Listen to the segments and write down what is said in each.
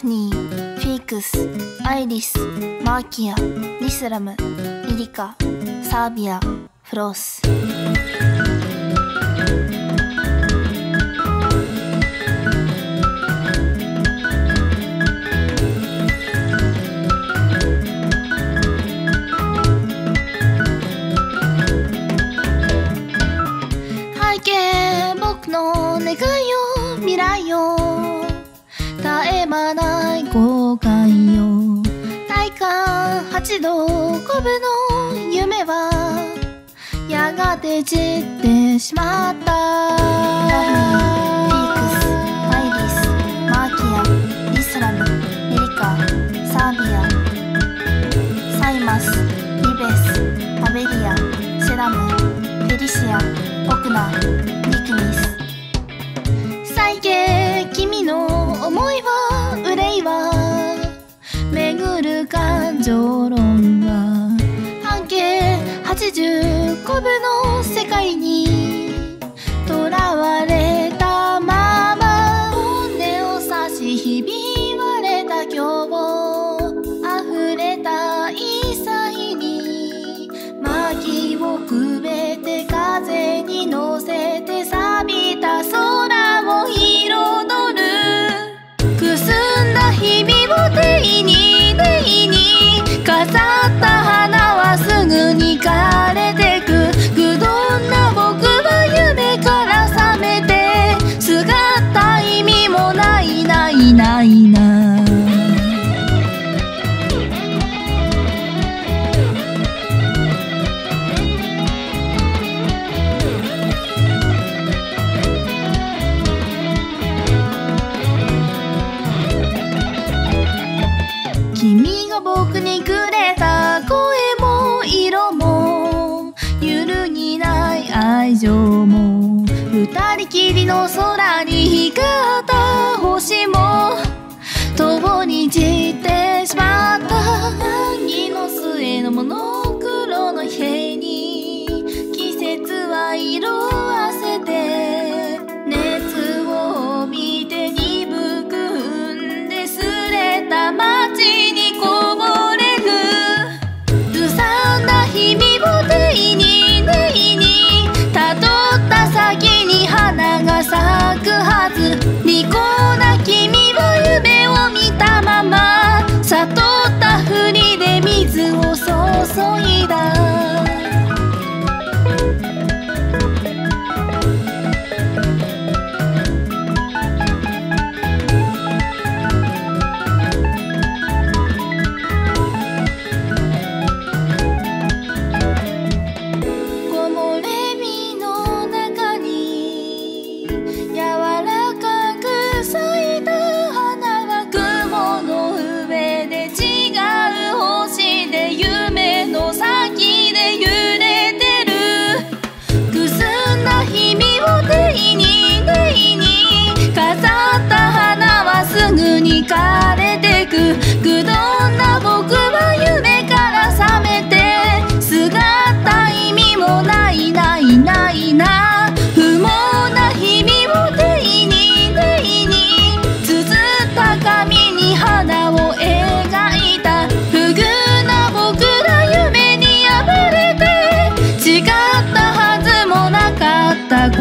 フニーフィークスアイリスマーキアリスラムリリカサービアフロース。背景僕の願いを未来を。ない後悔よ。体感8度5分の夢はやがてじってしまった。ファミリーピークスマイリス、マーキアリスラムエリカサービアサイマスリベスタベリアセラムフェリシアオクナニクニス。常論は。半径80個分のも二人きりの空に光った星も遠に散ってしまった。何の末のもの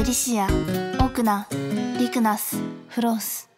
フリシアオクナリクナスフロース。